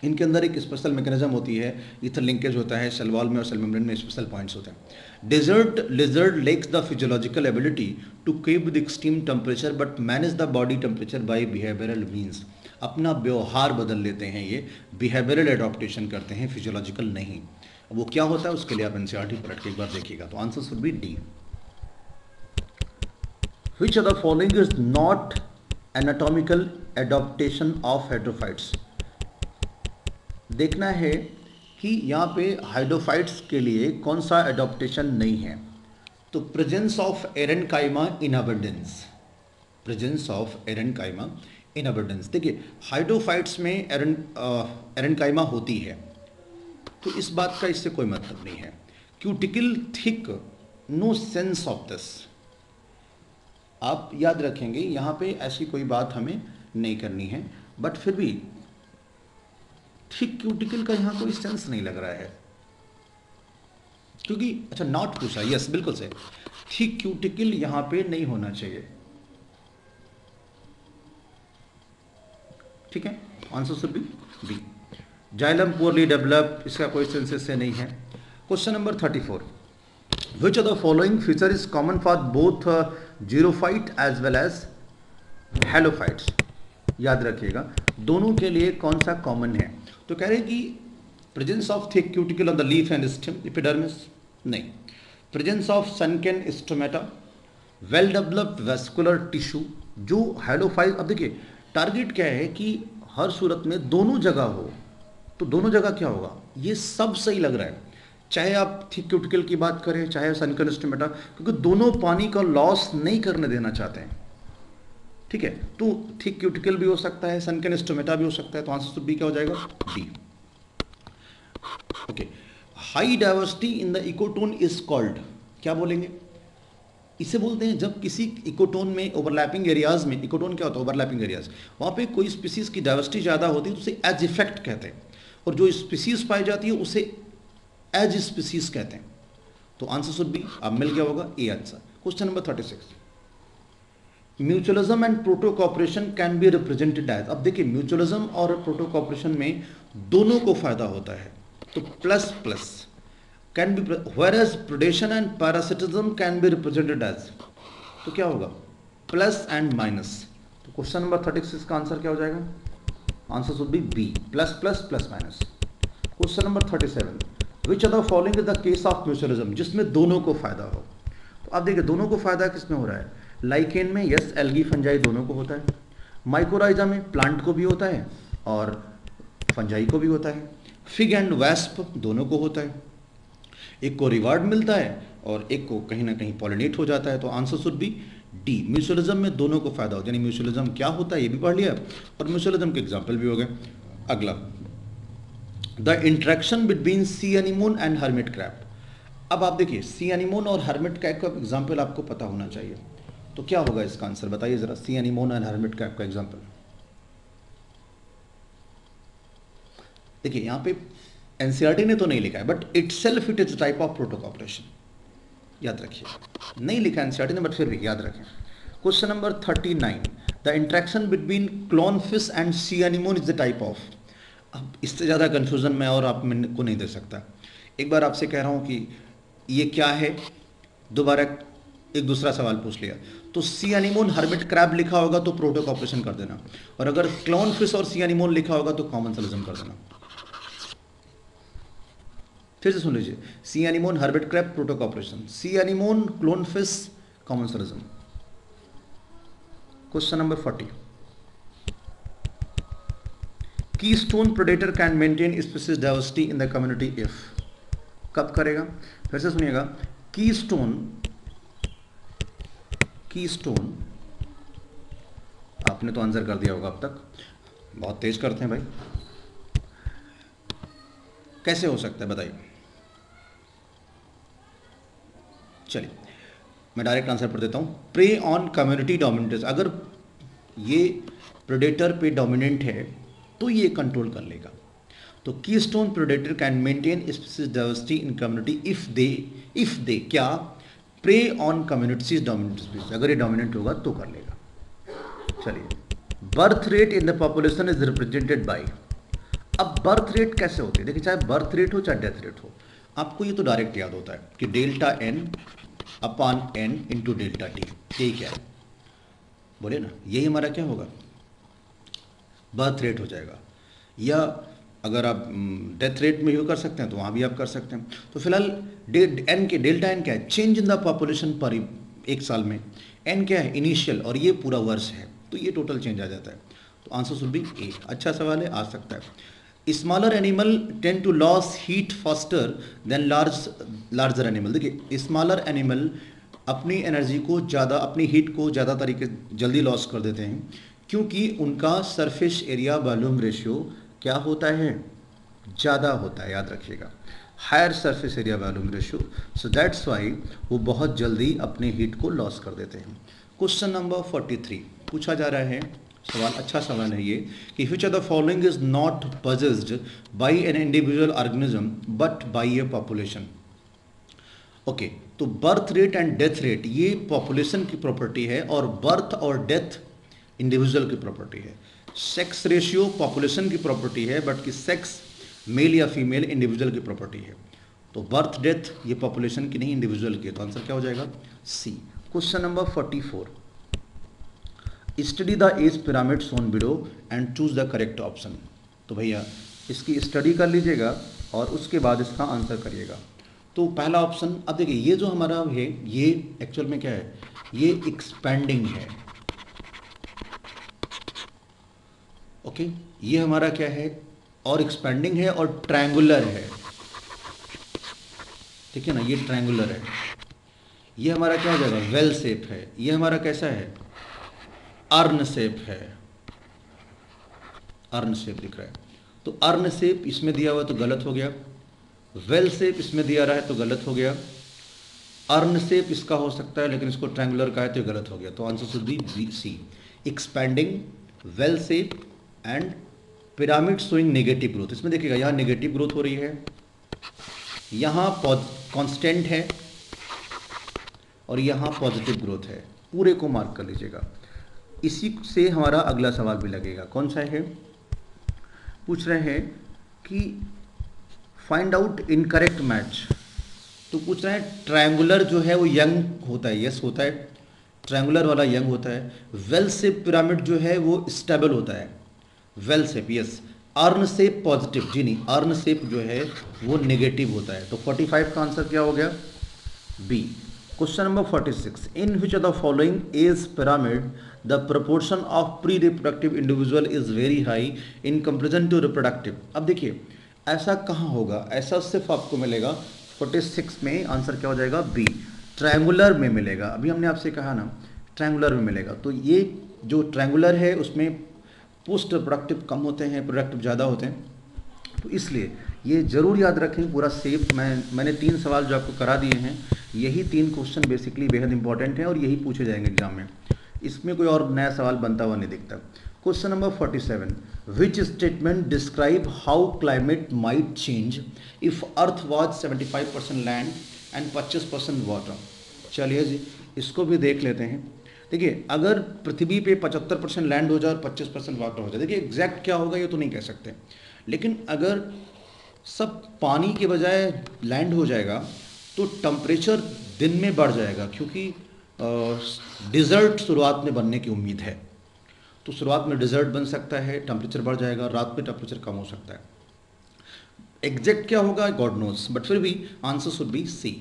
इनके अंदर एक स्पेशल मैकेनिज्म होती है इथर लिंकेज होता है सेल में और सेल में स्पेशल पॉइंट्स होते हैं। Desert lizard lacks the physiological ability to keep the extreme temperature but manage the body temperature by behavioural means अपना व्यवहार बदल लेते हैं ये बिहेवियरल एडॉप्टेशन करते हैं फिजियोलॉजिकल नहीं। वो क्या होता है, उसके लिए आप एनसीआर टी पलट के एक बार देखिएगा। तो answer should be D which are the following is not anatomical adaptation of hydrophytes देखना है कि यहाँ पे हाइड्रोफाइट्स के लिए कौन सा एडोप्टेशन नहीं है। तो presence of aerenchyma in abundance presence of aerenchyma in abundance देखिए हाइड्रोफाइट्स में एरन एरन काइमा होती है। तो इस बात का इससे कोई मतलब नहीं है। Cuticle thick no sense of this आप याद रखेंगे, यहाँ पे ऐसी कोई बात हमें नहीं करनी है। बट फिर भी थिक क्यूटिकल का यहाँ कोई सेंस नहीं लग रहा है। क्योंकि अच्छा नॉट पूछा यस बिल्कुल से थिक क्यूटिकल यहाँ पे नहीं होना चाहिए। ठीक है? Answer should be B xylem poorly develop इसका कोई सेंसेस से नहीं है। Question number thirty four which are the following feature is common for both xerophyte as well as halophytes याद रखिएगा, दोनों के लिए कौन सा कॉमन है? तो कह रहे हैं कि presence of thick cuticle on the leaf and stem epidermis नहीं। Presence of sunken stomata well developed vascular tissue जो हाइडोफाइल अब देखिए टारगेट क्या है कि हर सूरत में दोनों जगह हो तो दोनों जगह क्या होगा? ये सब सही लग रहा है। चाहे आप थिक क्यूटिकल की बात करें, चाहे सनकनिस्टोमेटा क्योंकि दोनों पानी का लॉस नहीं करने देना चाहते हैं। ठीक है? तो थिक क्यूटिकल भी हो सकता है, सनकनिस्टोमेटा भी हो सकता है तो आंसर बी क्या हो जाएगा? D okay high diversity in the ecotone is called क्या बोलेंगे? इसे बोलते हैं जब किसी इकोटोन में ओवरलैपिंग एरियाज़ में इकोटोन क्या होता है? ओवरलैपिंग एरियाज़ वहाँ पे कोई स्पीसीज की डाइवर्सिटी ज़्यादा होती है तो उसे एज इफ़ेक्ट कहते हैं। और जो स्पीसीज पाई जाती है उसे एज स्पीसीज कहते हैं। तो आंसर शुड बी अब मिल गया होगा A answer question number thirty six mutualism and protocooperation can be represented as. अब देखिए, म्यूचुअलिज्म और प्रोटो कॉपरेशन में दोनों को फ़ायदा होता है। तो plus plus can be where predation and parasitism can be represented as. तो क्या होगा? Plus and minus. तो क्वेश्चन नंबर थर्टी सिक्स का आंसर क्या हो जाएगा? Answer should be B. Plus plus plus minus. Question number thirty seven. Which are the following is the case of mutualism, जिसमें दोनों को फ़ायदा हो? तो आप देखिए, दोनों को फ़ायदा किसमें हो रहा है? लाइकेन में यस एल्गी फंजाई दोनों को होता है। माइक्रोराइजा में प्लांट को भी होता है और फंजाई को भी होता है। फिग एंड वैस्प दोनों को होता है। एक को रिवार्ड मिलता है और एक को कहीं ना कहीं पॉलिनेट हो जाता है। तो answer should be D mutualism में दोनों को फ़ायदा होता है। यानी म्यूचुअलिज्म क्या होता है, ये भी पढ़ लिया। और म्यूचुअलिज्म के एग्ज़ाम्पल भी हो गए। अगला। The interaction between sea anemone and hermit crab अब आप देखिए सी एनिमोन और हर्मिट क्रैप का एग्ज़ाम्पल आपको पता होना चाहिए। तो क्या होगा इसका आंसर बताइए जरा। Sea anemone and hermit crab का एग्ज़ाम्पल देखिए, यहाँ पे एनसीआरटी ने तो नहीं लिखा है but itself it is type of protocooperation याद रखिए। नहीं लिखा एनसीआरटी ने बट फिर भी याद रखें। Question number thirty nine the interaction between clown fish and sea anemone is the type of अब इससे ज़्यादा कन्फ्यूज़न मैं और आप को नहीं दे सकता। एक बार आपसे कह रहा हूँ कि ये क्या है? दोबारा एक दूसरा सवाल पूछ लिया। तो सी एनिमोन हर्मिट क्रैब लिखा होगा तो प्रोटोक ऑपरेशन कर देना। और अगर क्लोन फ़िश और सी एनिमोन लिखा होगा तो कॉमन सलिज्म कर देना। फिर से सुन लीजिए। Anemone crab protocooperation sea anemone clown fish commensalism question number forty keystone predator can maintain species diversity in the community if कब करेगा? फिर से सुनिएगा। Keystone keystone. आपने तो आंसर कर दिया होगा अब तक। बहुत तेज करते हैं भाई। कैसे हो सकता है, बताइए। चलिए, मैं डायरेक्ट आंसर पढ़ देता हूँ। प्रे ऑन कम्युनिटी डोमिनेंट अगर ये प्रोडेटर पे डोमिनेंट है तो ये कंट्रोल कर लेगा। तो keystone predator can maintain species diversity in community if they if they क्या? Prey on communities dominant species अगर ये डोमिनेंट होगा तो कर लेगा। चलिए। Birth rate in the population is represented by अब बर्थ रेट कैसे होती है? देखिए, चाहे बर्थ रेट हो, चाहे डेथ रेट हो, आपको ये तो डायरेक्ट याद होता है कि delta N upon N into delta T यही क्या है? बोले ना, यही हमारा क्या होगा? बर्थ रेट हो जाएगा। या अगर आप डेथ रेट में भी कर सकते हैं तो वहाँ भी आप कर सकते हैं। तो फ़िलहाल एन के, डेल्टा एन क्या है? चेंज इन द पॉपुलेशन पर एक साल में। एन क्या है? इनिशियल और ये पूरा वर्ष है। तो ये टोटल चेंज आ जाता है। तो आंसर शुड बी ए अच्छा सवाल है, आ सकता है। Smaller animal tend to loss heat faster than large larger animal देखिए स्मॉलर एनिमल अपनी एनर्जी को ज़्यादा, अपनी हीट को ज़्यादा तरीके, जल्दी लॉस कर देते हैं, क्योंकि उनका सरफेस एरिया वॉल्यूम रेशियो क्या होता है? ज़्यादा होता है, याद रखिएगा। Higher surface area volume ratio so that's why वो बहुत जल्दी अपने हीट को लॉस कर देते हैं। क्वेश्चन नंबर फोर्टी थ्री पूछा जा रहा है, सवाल अच्छा सवाल है ये, कि which are the following is not possessed by an individual organism but by a population okay तो birth rate and death rate ये पॉपुलेशन की प्रॉपर्टी है और बर्थ और डेथ इंडिविजुअल की प्रॉपर्टी है। सेक्स रेशियो पॉपुलेशन की प्रॉपर्टी है बट कि सेक्स मेल या फीमेल इंडिविजुअल की प्रॉपर्टी है। तो बर्थ डेथ ये पॉपुलेशन की नहीं इंडिविजुअल की है। तो आंसर क्या हो जाएगा? C question number forty four study the age pyramid shown below and choose the correct option तो भैया, इसकी स्टडी कर लीजिएगा और उसके बाद इसका आंसर करिएगा। तो पहला ऑप्शन अब देखिए, ये जो हमारा है, ये एक्चुअल में क्या है? ये एक्सपेंडिंग है। ओके ये हमारा क्या है? और एक्सपेंडिंग है और ट्रायंगुलर है। ठीक है ना? ये ट्रायंगुलर है। ये हमारा क्या हो जाएगा? वेल सेप है। ये हमारा कैसा है? अर्न सेप है। अर्न सेप दिख रहा है। तो अर्न सेप इसमें दिया हुआ तो गलत हो गया। वेल सेप इसमें दिया रहा है तो गलत हो गया। अर्न सेप इसका हो सकता है, लेकिन इसको ट्रायंगुलर का है तो गलत हो गया। तो answer should be C expanding bell shape and pyramid showing negative growth इसमें देखिएगा, यहाँ नेगेटिव ग्रोथ हो रही है। यहाँ कांस्टेंट है और यहाँ पॉजिटिव ग्रोथ है। पूरे को मार्क कर लीजिएगा। इसी से हमारा अगला सवाल भी लगेगा। कौन सा है? पूछ रहे हैं कि फाइंड आउट इनकरेक्ट मैच तो पूछ रहे हैं ट्रायंगुलर जो है वो यंग होता है। यस होता है। ट्रायंगुलर वाला यंग होता है। वेल से पिरामिड जो है वो स्टेबल होता है। Bell shape yes urn shape positive जी नहीं, अर्न सेप जो है, वो नेगेटिव होता है। तो 45 का आंसर क्या हो गया? B question number 46 in which of the following age pyramid the proportion of pre reproductive individual is very high in comparison to reproductive अब देखिए, ऐसा कहाँ होगा? ऐसा सिर्फ़ आपको मिलेगा। 46 में आंसर क्या हो जाएगा? बी ट्रायंगुलर में मिलेगा। अभी हमने आपसे कहा ना ट्रायंगुलर में मिलेगा। तो ये जो ट्रायंगुलर है, उसमें पोस्ट प्रोडक्टिव कम होते हैं प्रोडक्टिव ज़्यादा होते हैं। तो इसलिए ये ज़रूर याद रखें, पूरा सेफ़ मैं, मैंने तीन सवाल जो आपको करा दिए हैं, यही तीन क्वेश्चन बेसिकली बेहद इंपॉर्टेंट हैं और यही पूछे जाएँगे एग्ज़ाम में। इसमें कोई और नया सवाल बनता हुआ नहीं दिखता। Question number forty seven which statement describe how climate might change if Earth was seventy five percent land and पच्चीस परसेंट वाटर चलिए जी, इसको भी देख लेते हैं। देखिए, अगर पृथ्वी पे 75 परसेंट लैंड हो जाए और 25 परसेंट वाटर हो जाए, देखिए एग्जैक्ट क्या होगा ये तो नहीं कह सकते। लेकिन अगर सब पानी के बजाय लैंड हो जाएगा तो टम्परेचर दिन में बढ़ जाएगा, क्योंकि डिज़र्ट शुरुआत में बनने की उम्मीद है। तो शुरुआत में डिज़र्ट बन सकता है टम्परेचर बढ़ जाएगा, रात में टम्परेचर कम हो सकता है। एग्जैक्ट क्या होगा? गॉड नोज़ बट फिर भी answer should be C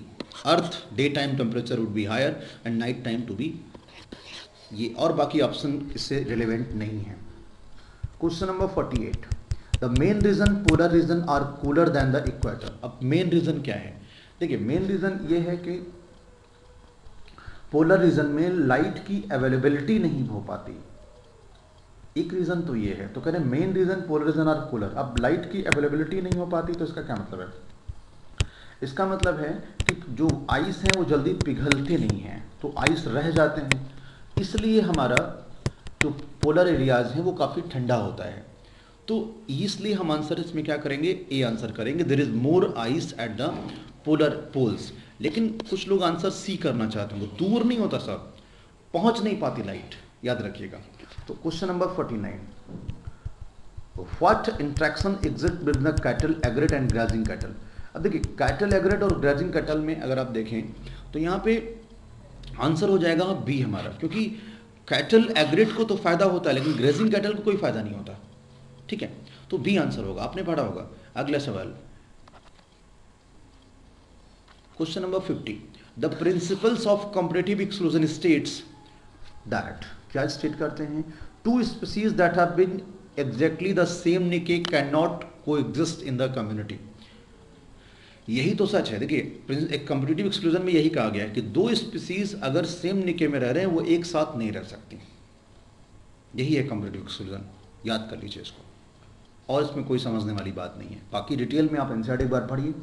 Earth day time temperature would be higher and night time to be ये और बाकी ऑप्शन इससे रिलेवेंट नहीं है। Question number forty eight the main reason polar region are cooler than the equator अब main reason क्या है? देखिए मेन रीजन ये है कि पोलर रीजन में लाइट की अवेलेबिलिटी नहीं हो पाती। एक रीजन तो ये है। तो कह रहे main reason polar region are cooler अब लाइट की अवेलेबिलिटी नहीं हो पाती तो इसका क्या मतलब है? इसका मतलब है कि जो आइस है, वो जल्दी पिघलते नहीं हैं। तो आइस रह जाते हैं। इसलिए हमारा जो पोलर एरियाज़ हैं, वो काफ़ी ठंडा होता है। तो इसलिए हम आंसर इसमें क्या करेंगे? ए आंसर करेंगे। There is more ice at the polar poles लेकिन कुछ लोग आंसर सी करना चाहते हैं दूर नहीं होता सब। पहुँच नहीं पाती लाइट याद रखिएगा। तो question number forty nine what interaction exist between the cattle egret and grazing cattle अब देखिए कैटल एग्रेट और ग्रेजिंग कैटल में अगर आप देखें तो यहाँ पे आंसर हो जाएगा बी हमारा, क्योंकि कैटल एग्रेट को तो फ़ायदा होता है, लेकिन ग्रेजिंग कैटल को कोई फ़ायदा नहीं होता। ठीक है? तो बी आंसर होगा, आपने पढ़ा होगा। अगला सवाल। Question number fifty the principles of competitive exclusion states that क्या स्टेट करते हैं? Two species that have been exactly the same niche can not coexist in the community यही तो सच है। देखिए एक कम्पिटिटिव एक्सक्लूजन में यही कहा गया है कि दो स्पीसीज अगर सेम निके में रह रहे हैं, वो एक साथ नहीं रह सकती। यही है कम्पिटिटिव एक्सक्लूजन याद कर लीजिए इसको। और इसमें कोई समझने वाली बात नहीं है। बाकी डिटेल में आप इंसाइड एक बार पढ़िए।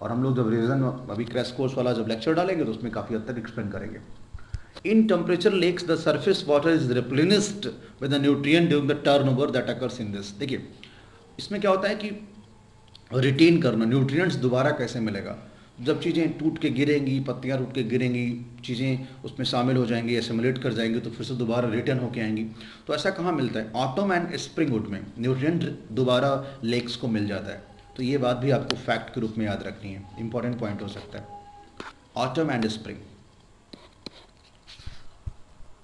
और हम लोग जब रिविजन अभी क्रैश कोर्स वाला जब लेक्चर डालेंगे तो उसमें काफ़ी हद तक एक्सप्लेन करेंगे। In temperature lakes the surface water is the nutrient during the turnover that occurs in this देखिए, इसमें क्या होता है कि रिटेन करना न्यूट्रिएंट्स दोबारा कैसे मिलेगा? जब चीज़ें टूट के गिरेंगी, पत्तियाँ टूट के गिरेंगी, चीज़ें उसमें शामिल हो जाएँगी एसेमुलेट कर जाएँगी तो फिर से दोबारा रिटर्न होके आएँगी। तो ऐसा कहाँ मिलता है? ऑटोम एंड स्प्रिंग में न्यूट्रिएंट दोबारा लेक्स को मिल जाता है। तो ये बात भी आपको फैक्ट के रूप में याद रखनी है। इंपॉर्टेंट पॉइंट हो सकता है। Autumn and spring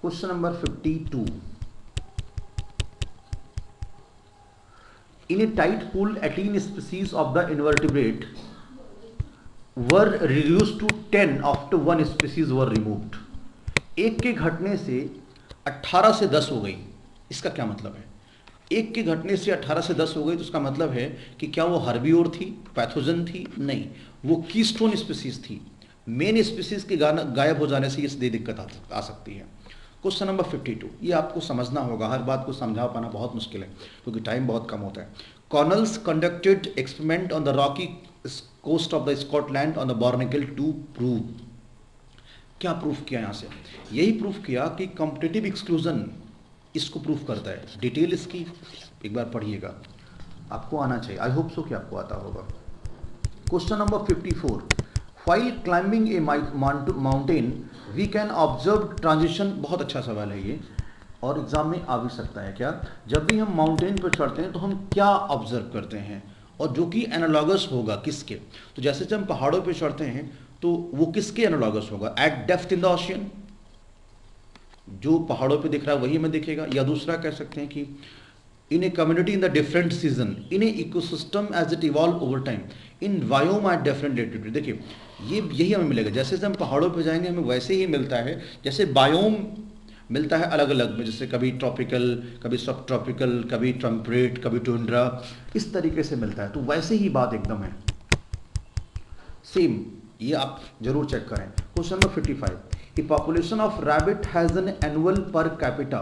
question number fifty two In a tide pool, 18 species of the invertebrate were reduced to 10 after one species were removed. एक के घटने से 18 से 10 हो गई। इसका क्या मतलब है? एक के घटने से 18 से 10 हो गई तो उसका मतलब है कि क्या वो हर्बियोर थी? पैथोजन थी? नहीं। वो कीस्टोन स्पीसीज थी। मेन स्पीसीज के गायब हो जाने से ये सीधी दिक्कत आ सकती है। क्वेश्चन नंबर 52 ये आपको समझना होगा, हर बात को समझा पाना बहुत मुश्किल है, क्योंकि टाइम बहुत कम होता है। Connell's conducted experiment on the rocky coast of the Scotland on the barnacle to prove क्या प्रूफ किया यहाँ से? यही प्रूफ किया कि कॉम्पिटेटिव एक्सक्लूजन इसको प्रूफ करता है। डिटेल इसकी एक बार पढ़िएगा। आपको आना चाहिए। आई होप सो कि आपको आता होगा। Question number 54 while climbing a mountain we can observe transition बहुत अच्छा सवाल है ये। और एग्ज़ाम में आ भी सकता है क्या? जब भी हम माउंटेन पर चढ़ते हैं तो हम क्या ऑब्ज़र्व करते हैं? और जो कि एनालॉगस होगा किसके? तो जैसे जब हम पहाड़ों पर चढ़ते हैं तो वो किसके एनालॉगस होगा? At depth in the ocean जो पहाड़ों पे दिख रहा है, वही हमें दिखेगा। या दूसरा कह सकते हैं कि in a community in the different season in a ecosystem as it evolve over time in biome at different latitude देखिए ये यही हमें मिलेगा। जैसे जैसे हम पहाड़ों पर जाएँगे, हमें वैसे ही मिलता है, जैसे बायोम मिलता है अलग अलग में, जैसे कभी ट्रॉपिकल, कभी सब ट्रॉपिकल कभी टेम्परेट कभी टूंड्रा, इस तरीके से मिलता है। तो वैसे ही बात एकदम है। सेम, ये आप ज़रूर चेक करें। Question number fifty five a population of rabbit has an annual per capita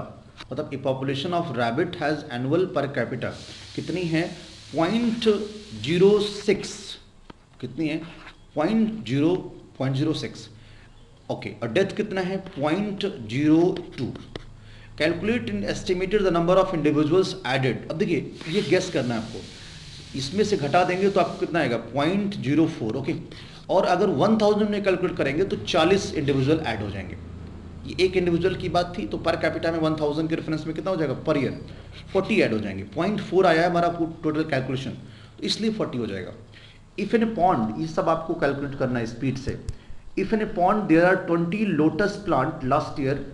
मतलब a population of rabbit has annual per capita कितनी है? पॉइंट ज़ीरो सिक्स कितनी है? Point zero point zero six okay और death कितना है? Point zero two calculate in estimated the number of individuals added अब देखिए, ये गेस करना है आपको। इसमें से घटा देंगे तो आपको कितना आएगा? पॉइंट ज़ीरो फोर ओके और अगर वन थाउज़ेंड में कैलकुलेट करेंगे तो चालीस इंडिविजुअल ऐड हो जाएँगे। ये एक इंडिविजुअल की बात थी तो पर कैपिटा में वन थाउज़ेंड के रेफरेंस में कितना हो जाएगा? पर ईयर फोर्टी ऐड हो जाएँगे। पॉइंट फोर आया है हमारा टोटल कैलकुलेशन तो इसलिए फोर्टी हो जाएगा। इफ़ इन ए पॉन्ड ये सब आपको कैलकुलेट करना है स्पीड से। If in a pond there are twenty lotus plant last year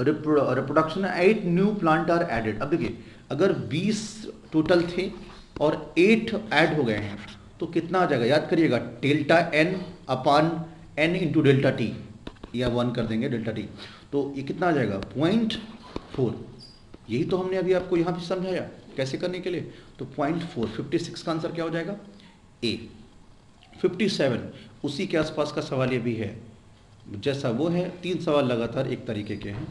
reproduction eight new plant are added अब देखिए, अगर 20 टोटल थे और 8 ऐड हो गए हैं तो कितना आ जाएगा? याद करिएगा delta N upon N into delta T या वन कर देंगे डेल्टा टी तो ये कितना आ जाएगा? पॉइंट फोर यही तो हमने अभी आपको यहाँ भी समझाया, कैसे करने के लिए? तो पॉइंट फोर फिफ्टी सिक्स का आंसर क्या हो जाएगा? ए 57 उसी के आसपास का सवाल ये भी है। जैसा वो है, तीन सवाल लगातार एक तरीके के हैं।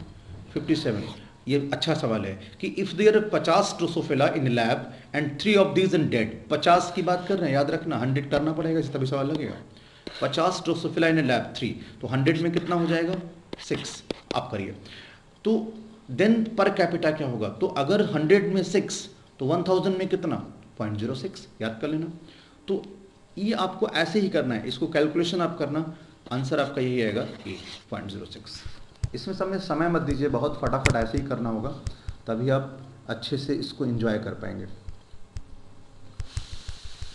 57 ये अच्छा सवाल है कि if there 50 Drosophila in lab and three of these in dead 50 की बात कर रहे हैं, याद रखना 100 करना पड़ेगा इस तभी सवाल लगेगा। 50 ड्रोसोफिला इन लैब थ्री तो 100 में कितना हो जाएगा? सिक्स आप करिए। तो देन पर कैपिटा क्या होगा? तो अगर 100 में सिक्स तो 1000 में कितना? पॉइंट ज़ीरो सिक्स याद कर लेना। तो ये आपको ऐसे ही करना है। इसको कैलकुलेशन आप करना। आंसर आपका यही आएगा एट पॉइंट ज़ीरो सिक्स इसमें समय समय मत दीजिए। बहुत फटाफट ऐसे ही करना होगा। तभी आप अच्छे से इसको एंजॉय कर पाएँगे।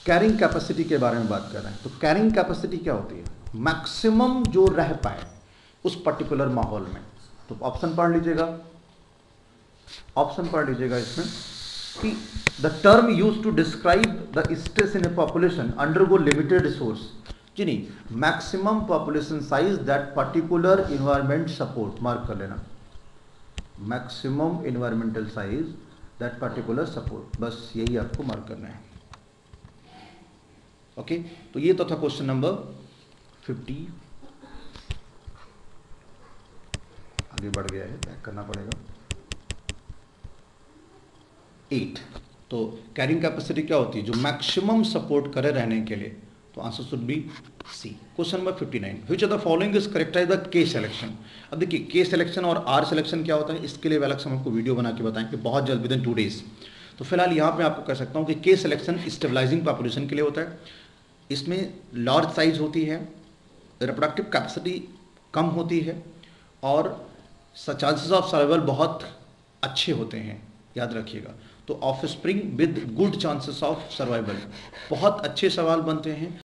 कैरिंग कैपेसिटी के बारे में बात कर रहे हैं। तो कैरिंग कैपेसिटी क्या होती है? मैक्सिमम जो रह पाए उस पर्टिकुलर माहौल में। तो ऑप्शन पढ़ लीजिएगा। ऑप्शन पढ़ लीजिएगा इसमें कि the term use to describe the stress in a population undergo limited resource. जी नहीं maximum population size that particular environment support mark कर लेना maximum environmental size that particular support बस यही आपको मार्क करना है ओके okay? तो ये तो था क्वेश्चन नंबर फिफ्टी आगे बढ़ गया है बैक करना पड़ेगा एट तो कैरिंग कैपेसिटी क्या होती है? जो मैक्सिमम सपोर्ट करे रहने के लिए तो answer should be C question number fifty nine are the following is characterize the K selection अब देखिए के सिलेक्शन और आर सिलेक्शन क्या होता है? इसके लिए अलग से हम आपको वीडियो बना के बताएँगे बहुत जल्द विद इन टू डेज़ तो फ़िलहाल यहाँ पे आपको कह सकता हूँ कि के सिलेक्शन स्टेबलाइजिंग पॉपुलेशन के लिए होता है। इसमें लार्ज साइज़ होती है रिप्रोडक्टिव कैपेसिटी कम होती है और चांसेस ऑफ़ सर्वाइवल बहुत अच्छे होते हैं। याद रखिएगा। तो offspring with good chances of survival बहुत अच्छे सवाल बनते हैं।